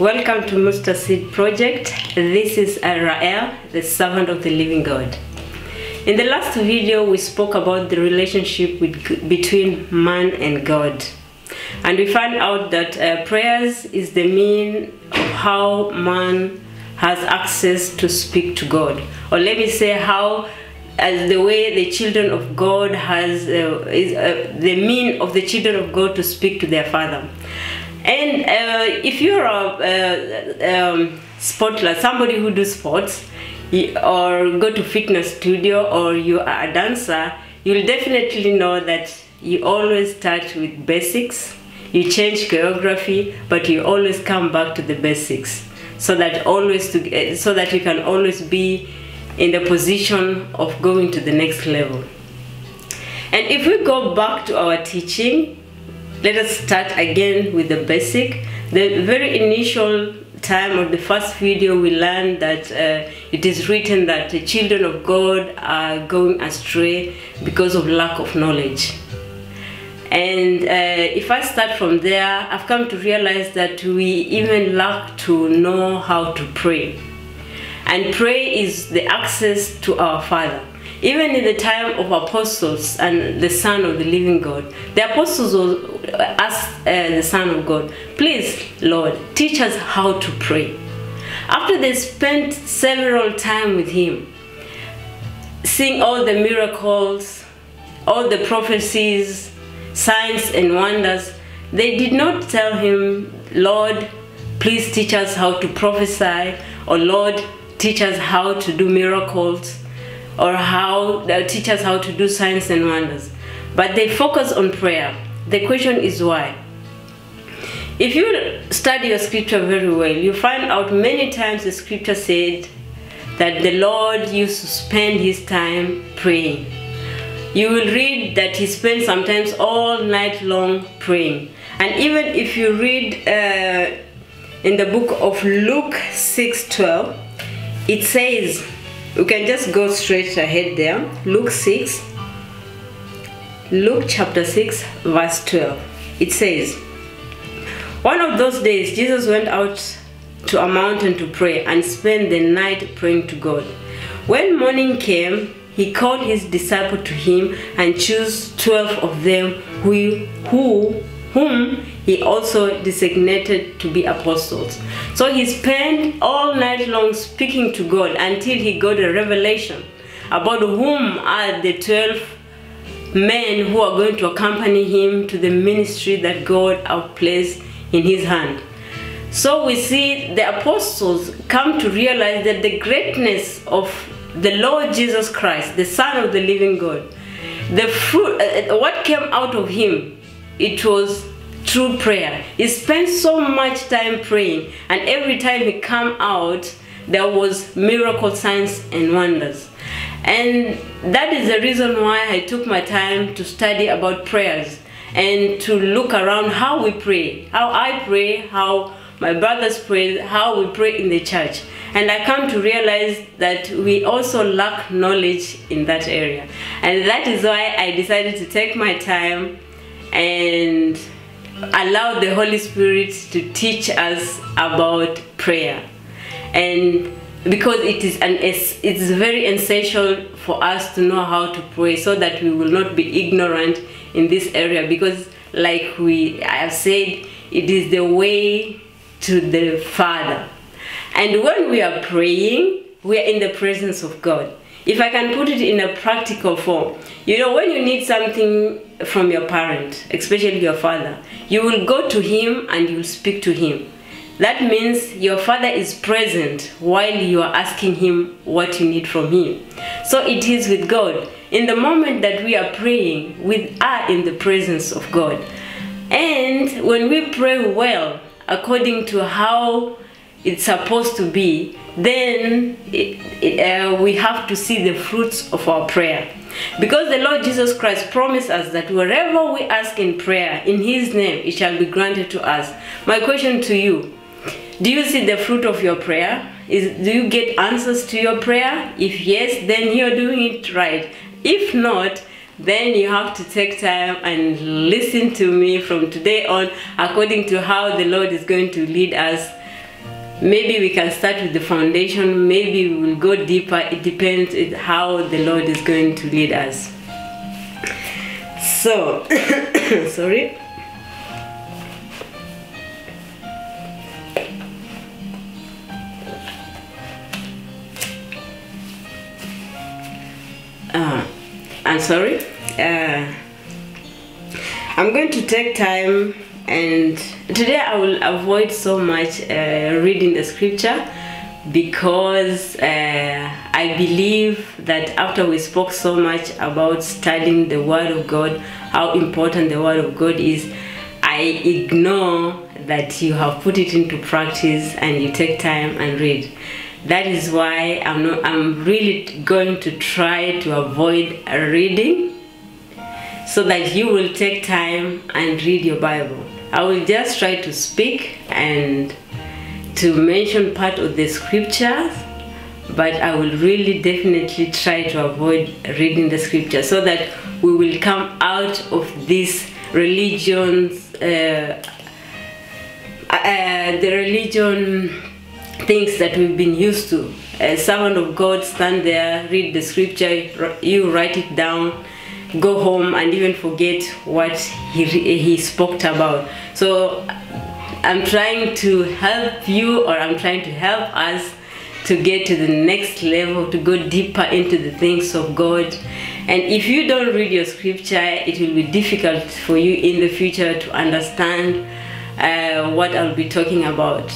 Welcome to Mustard Seed Project. This is Rael, the servant of the living God. In the last video, we spoke about the relationship with, between man and God. And we found out that uh, prayers is the mean of how man has access to speak to God. Or let me say how as the way the children of God has uh, is uh, the mean of the children of God to speak to their father. And uh, if you're a um, sportler, somebody who do sports, or go to fitness studio, or you are a dancer, you'll definitely know that you always start with basics. You change choreography, but you always come back to the basics, so that always to, so that you can always be in the position of going to the next level. And if we go back to our teaching, let us start again with the basic. The very initial time of the first video we learned that uh, it is written that the children of God are going astray because of lack of knowledge. And uh, if I start from there, I've come to realize that we even lack to know how to pray. And pray is the access to our Father. Even in the time of apostles and the Son of the living God, the apostles will ask uh, the Son of God, please, Lord, teach us how to pray. After they spent several time with him, seeing all the miracles, all the prophecies, signs and wonders, they did not tell him, Lord, please teach us how to prophesy, or Lord, teach us how to do miracles, or how they teach us how to do signs and wonders. But they focus on prayer. The question is why? If you study your scripture very well, you find out many times the scripture said that the Lord used to spend his time praying. You will read that he spent sometimes all night long praying. And even if you read uh, in the book of Luke 6:12, it says, we can just go straight ahead there. Luke 6, Luke chapter 6, verse 12. It says, One of those days, Jesus went out to a mountain to pray and spent the night praying to God. When morning came, he called his disciples to him and chose 12 of them who, who, whom he also designated to be apostles. So he spent all night long speaking to God until he got a revelation about whom are the 12 men who are going to accompany him to the ministry that God has placed in his hand. So we see the apostles come to realize that the greatness of the Lord Jesus Christ, the Son of the living God, the fruit, uh, what came out of him, it was through prayer. He spent so much time praying, and every time he come out, there was miracle signs and wonders. And that is the reason why I took my time to study about prayers and to look around how we pray, how I pray, how my brothers pray, how we pray in the church. And I come to realize that we also lack knowledge in that area. And that is why I decided to take my time and allow the Holy Spirit to teach us about prayer. And because it is an it's very essential for us to know how to pray so that we will not be ignorant in this area because like we I have said it is the way to the Father. And when we are praying, we are in the presence of God. If I can put it in a practical form, you know, when you need something from your parent, especially your father, you will go to him and you will speak to him. That means your father is present while you are asking him what you need from him. So it is with God. In the moment that we are praying, we are in the presence of God. And when we pray well, according to how it's supposed to be, then it, it, uh, we have to see the fruits of our prayer. Because the Lord Jesus Christ promised us that wherever we ask in prayer, in His name, it shall be granted to us. My question to you do you see the fruit of your prayer? Is, do you get answers to your prayer? If yes, then you're doing it right. If not, then you have to take time and listen to me from today on according to how the Lord is going to lead us maybe we can start with the foundation. Maybe we will go deeper. It depends how the lord is going to lead us. So sorry. Uh, i'm sorry. Uh, i'm going to take time and today I will avoid so much uh, reading the scripture because uh, I believe that after we spoke so much about studying the Word of God, how important the Word of God is, I ignore that you have put it into practice and you take time and read. That is why I'm not. I'm really going to try to avoid reading, so that you will take time and read your Bible. I will just try to speak and to mention part of the scriptures, but I will really definitely try to avoid reading the scripture so that we will come out of these religions, uh, uh, the religion things that we've been used to. A servant of God stand there, read the scripture, you write it down, go home and even forget what he, he spoke about. So I'm trying to help you or I'm trying to help us to get to the next level, to go deeper into the things of God. And if you don't read your scripture, it will be difficult for you in the future to understand uh, what I'll be talking about.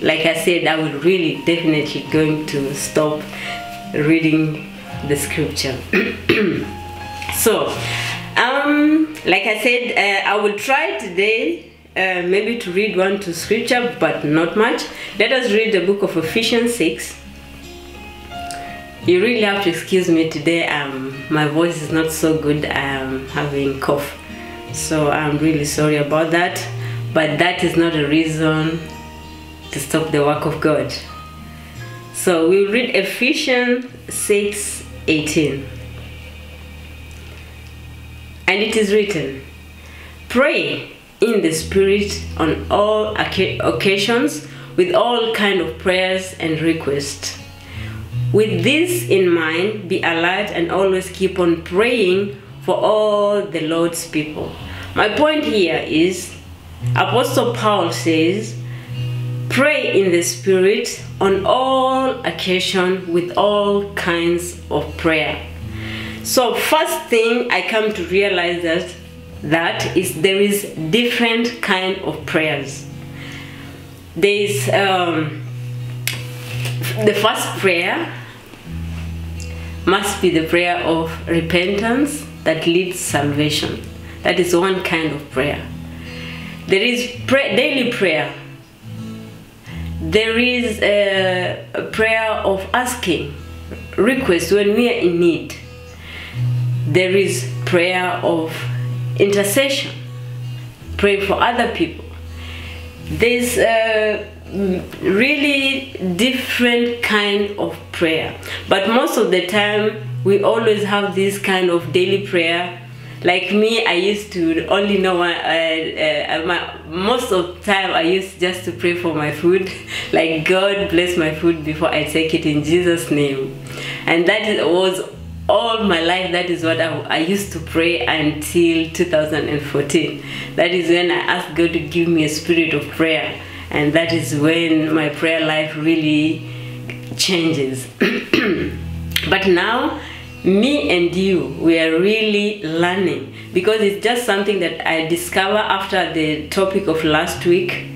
Like I said, I will really definitely going to stop reading the scripture. so um like i said uh, i will try today uh, maybe to read one to scripture but not much. Let us read the book of ephesians 6 you really have to excuse me today um my voice is not so good i'm having cough. So i'm really sorry about that but that is not a reason to stop the work of god. So we'll read ephesians 6 18 and it is written, Pray in the Spirit on all occasions with all kind of prayers and requests. With this in mind, be alert and always keep on praying for all the Lord's people. My point here is Apostle Paul says, Pray in the Spirit on all occasion with all kinds of prayer so first thing I come to realize that that is there is different kind of prayers. There is um, the first prayer must be the prayer of repentance that leads salvation. That is one kind of prayer. There is pray, daily prayer. There is a, a prayer of asking, request when we are in need there is prayer of intercession, praying for other people. There's a really different kind of prayer, but most of the time we always have this kind of daily prayer. Like me, I used to only know my, uh, uh, my most of time I used just to pray for my food, like God bless my food before I take it in Jesus' name, and that was all my life that is what I, I, used to pray until 2014 that is when i asked god to give me a spirit of prayer. And that is when my prayer life really changes. But now me and you we are really learning. Because it's just something that i discovered after the topic of last week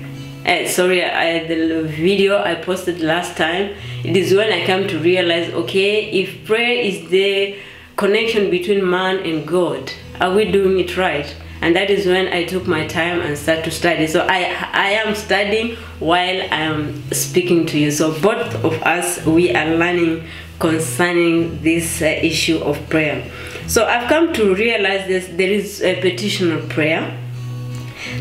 uh, sorry I, the video i posted last time it is when i come to realize okay if prayer is the connection between man and god are we doing it right? And that is when i took my time and start to study. So i i am studying while i am speaking to you. So both of us we are learning concerning this uh, issue of prayer. So i've come to realize this there is a petitional prayer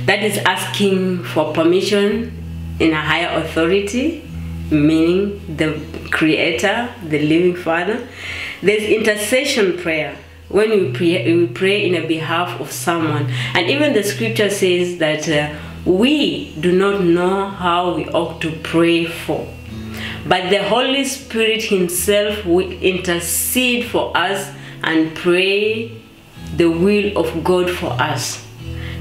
that is asking for permission in a higher authority, meaning the Creator, the living Father. There's intercession prayer when we pray, we pray in a behalf of someone. And even the scripture says that uh, we do not know how we ought to pray for. But the Holy Spirit Himself will intercede for us and pray the will of God for us.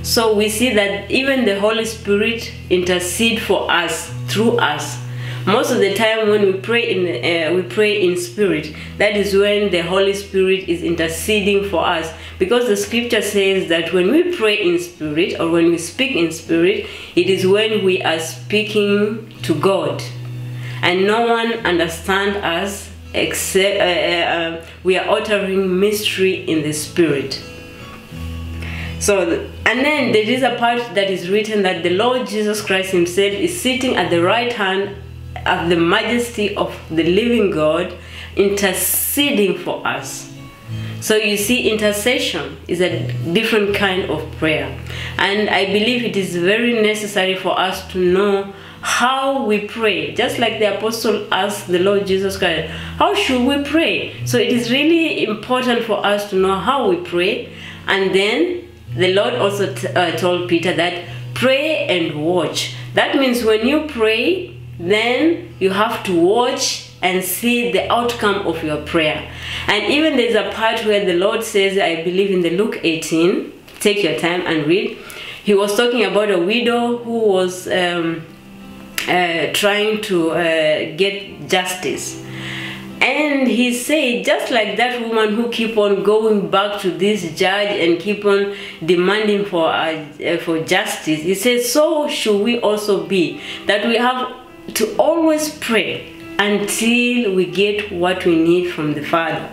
So we see that even the Holy Spirit intercede for us through us. Most of the time when we pray in uh, we pray in spirit, that is when the Holy Spirit is interceding for us because the scripture says that when we pray in spirit or when we speak in spirit, it is when we are speaking to God. And no one understands us except uh, uh, uh, we are uttering mystery in the spirit. So, and then there is a part that is written that the Lord Jesus Christ Himself is sitting at the right hand of the majesty of the living God, interceding for us. So you see, intercession is a different kind of prayer. And I believe it is very necessary for us to know how we pray. Just like the apostle asked the Lord Jesus Christ, how should we pray? So it is really important for us to know how we pray. And then the Lord also uh, told Peter that pray and watch. That means when you pray, then you have to watch and see the outcome of your prayer. And even there's a part where the Lord says, I believe in the Luke 18, take your time and read. He was talking about a widow who was um, uh, trying to uh, get justice and he said just like that woman who keep on going back to this judge and keep on demanding for uh, uh, for justice he says so should we also be that we have to always pray until we get what we need from the father.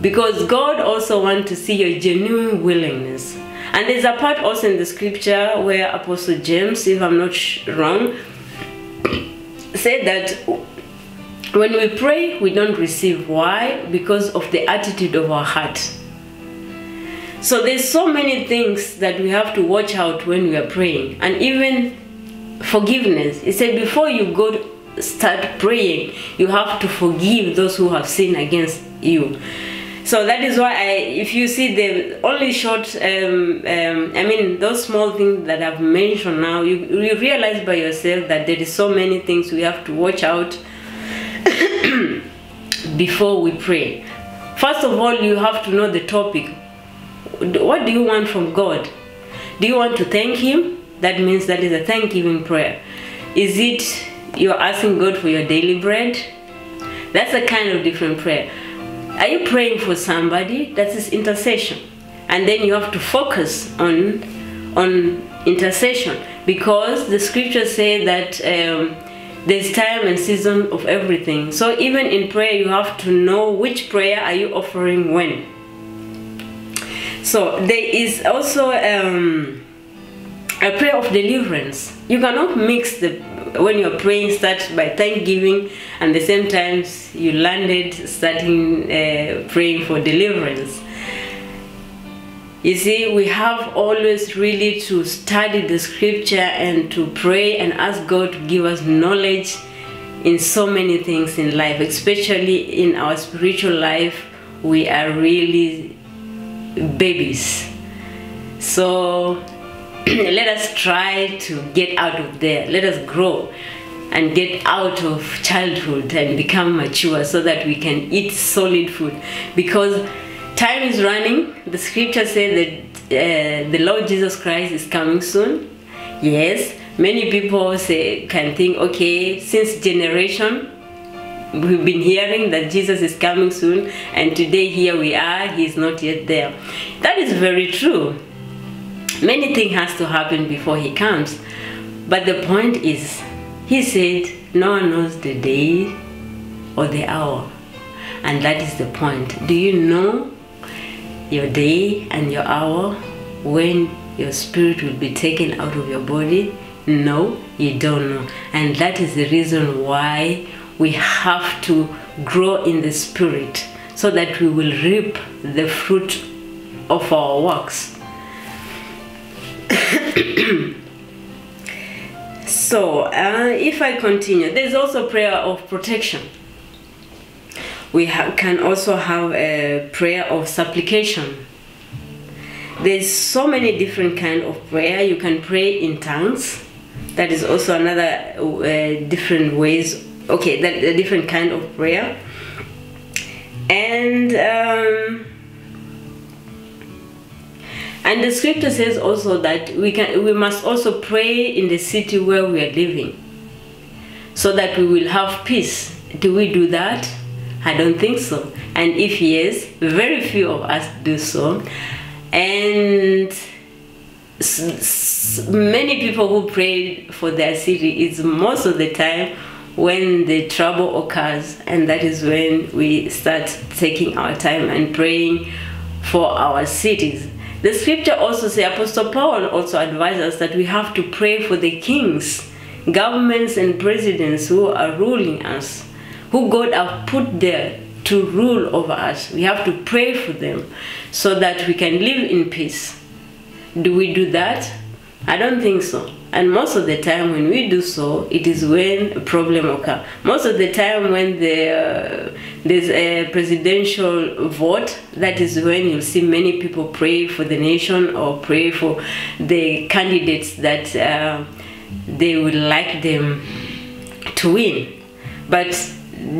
Because god also wants to see your genuine willingness. And there's a part also in the scripture where apostle james if i'm not wrong said that when we pray, we don't receive. Why? Because of the attitude of our heart. So there's so many things that we have to watch out when we are praying. And even forgiveness. He said before you go start praying, you have to forgive those who have sinned against you. So that is why I, if you see the only short, um, um, I mean, those small things that I've mentioned now, you, you realize by yourself that there is so many things we have to watch out before we pray. First of all, you have to know the topic. What do you want from God? Do you want to thank Him? That means that is a thanksgiving prayer. Is it you're asking God for your daily bread? That's a kind of different prayer. Are you praying for somebody? That is intercession. And then you have to focus on on intercession because the scriptures say that um, there's time and season of everything. So even in prayer you have to know which prayer are you offering when. So there is also um, a prayer of deliverance. You cannot mix the when you're praying start by thanksgiving and the same times you landed starting uh, praying for deliverance you see, we have always really to study the scripture and to pray and ask God to give us knowledge in so many things in life, especially in our spiritual life. We are really babies. So let us try to get out of there. Let us grow and get out of childhood and become mature so that we can eat solid food because time is running. The scripture says that uh, the Lord Jesus Christ is coming soon. Yes, many people say can think, okay, since generation we've been hearing that Jesus is coming soon, and today here we are, he's not yet there. That is very true. Many things has to happen before he comes. But the point is, he said, no one knows the day or the hour. And that is the point. Do you know your day and your hour when your spirit will be taken out of your body? No, you don't know. And that is the reason why we have to grow in the spirit so that we will reap the fruit of our works. so, uh, if I continue, there's also prayer of protection we can also have a prayer of supplication. there's so many different kind of prayer. You can pray in tongues. That is also another uh, different ways. Okay that a different kind of prayer. And um, and the scripture says also that we can we must also pray in the city where we are living so that we will have peace. Do we do that i don't think so. And if yes very few of us do so. And many people who pray for their city is most of the time when the trouble occurs. And that is when we start taking our time and praying for our cities. The scripture also says apostle paul also advises us that we have to pray for the kings governments and presidents who are ruling us who god have put there to rule over us. We have to pray for them so that we can live in peace. Do we do that? I don't think so. And most of the time when we do so it is when a problem occurs most of the time when the, uh, there's a presidential vote that is when you'll see many people pray for the nation or pray for the candidates that uh, they would like them to win. But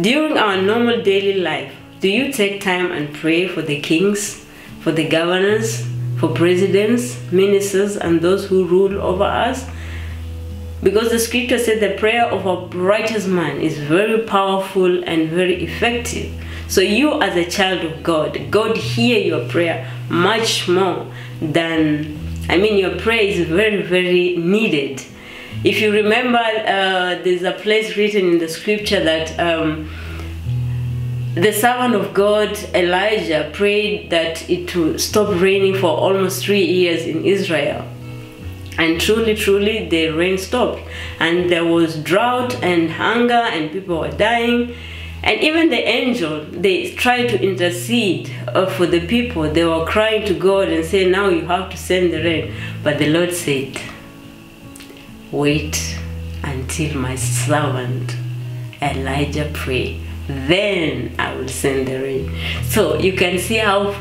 during our normal daily life do you take time and pray for the kings for the governors for presidents ministers and those who rule over us because the scripture said the prayer of a righteous man is very powerful and very effective. So you as a child of God, God hear your prayer much more than, I mean your prayer is very, very needed. If you remember, uh, there's a place written in the scripture that um, the servant of God, Elijah, prayed that it would stop raining for almost three years in Israel. And truly truly the rain stopped. And there was drought and hunger and people were dying. And even the angel they tried to intercede uh, for the people. They were crying to god and saying, now you have to send the rain. But the lord said wait until my servant elijah pray then i will send the rain so you can see how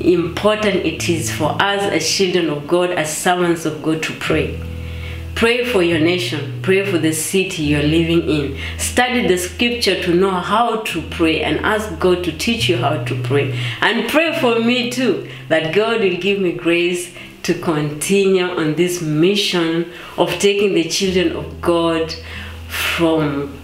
important it is for us as children of God, as servants of God to pray. Pray for your nation. Pray for the city you're living in. Study the scripture to know how to pray and ask God to teach you how to pray. And pray for me too, that God will give me grace to continue on this mission of taking the children of God from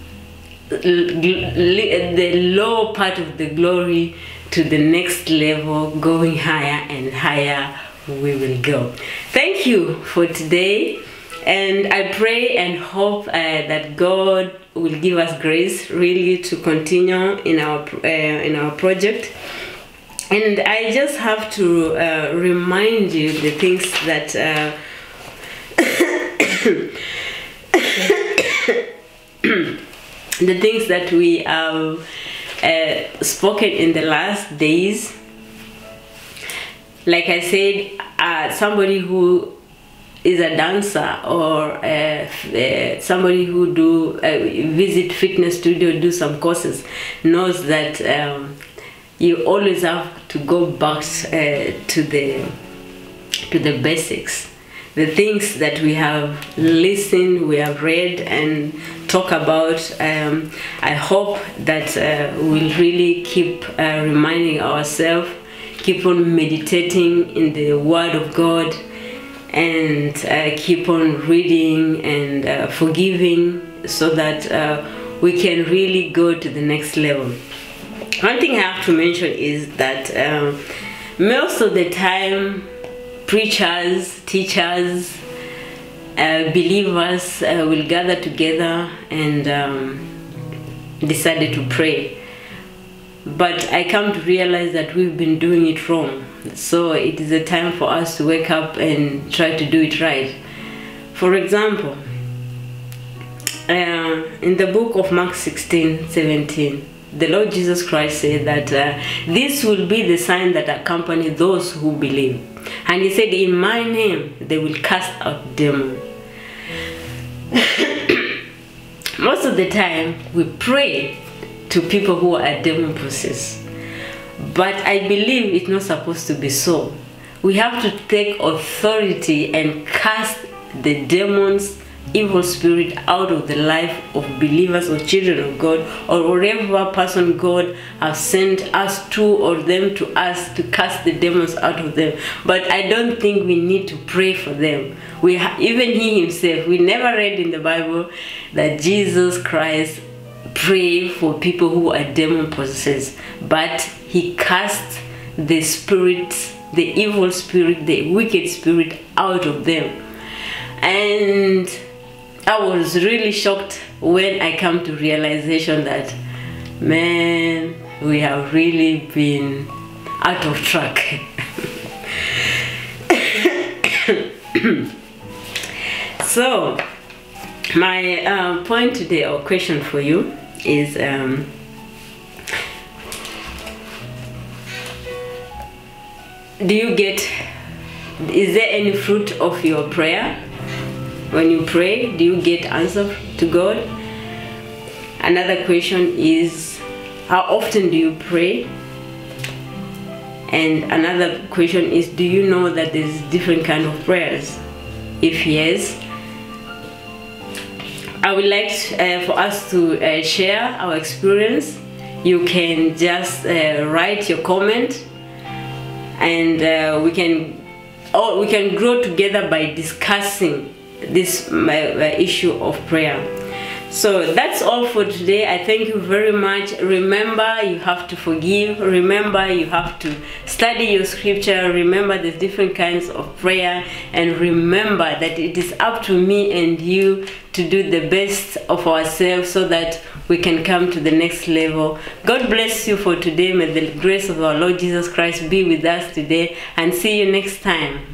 the low part of the glory to the next level, going higher and higher we will go. Thank you for today. And I pray and hope uh, that God will give us grace really to continue in our uh, in our project. And I just have to uh, remind you the things that uh, the things that we have uh, spoken in the last days. Like i said uh, somebody who is a dancer or uh, uh, somebody who do visit fitness studio do some courses knows that um, you always have to go back uh, to the to the basics the things that we have listened we have read and talk about. Um, I hope that uh, we'll really keep uh, reminding ourselves, keep on meditating in the Word of God, and uh, keep on reading and uh, forgiving so that uh, we can really go to the next level. One thing I have to mention is that um, most of the time, preachers, teachers, uh, believers uh, will gather together and um, decided to pray. But I come to realize that we've been doing it wrong. So it is a time for us to wake up and try to do it right. For example, uh, in the book of Mark 16 17, the Lord Jesus Christ said that uh, this will be the sign that accompany those who believe. And he said, In my name they will cast out demons. Most of the time we pray to people who are demon possessed. But I believe it's not supposed to be so. we have to take authority and cast the demons evil spirit out of the life of believers or children of God or whatever person God has sent us to or them to us to cast the demons out of them. But I don't think we need to pray for them. We even he himself, we never read in the Bible that Jesus Christ prayed for people who are demon possessed, but he cast the spirits, the evil spirit, the wicked spirit out of them. And I was really shocked when I come to realization that man, we have really been out of track. so, my um, point today or question for you is um, do you get is there any fruit of your prayer when you pray do you get answer to god? Another question is how often do you pray? And another question is do you know that there's different kind of prayers? If yes i would like uh, for us to uh, share our experience. You can just uh, write your comment and uh, we can oh, we can grow together by discussing this uh, issue of prayer. So that's all for today. I thank you very much. Remember, you have to forgive. Remember, you have to study your scripture. Remember, there's different kinds of prayer. And remember that it is up to me and you to do the best of ourselves so that we can come to the next level. God bless you for today. May the grace of our Lord Jesus Christ be with us today. And see you next time.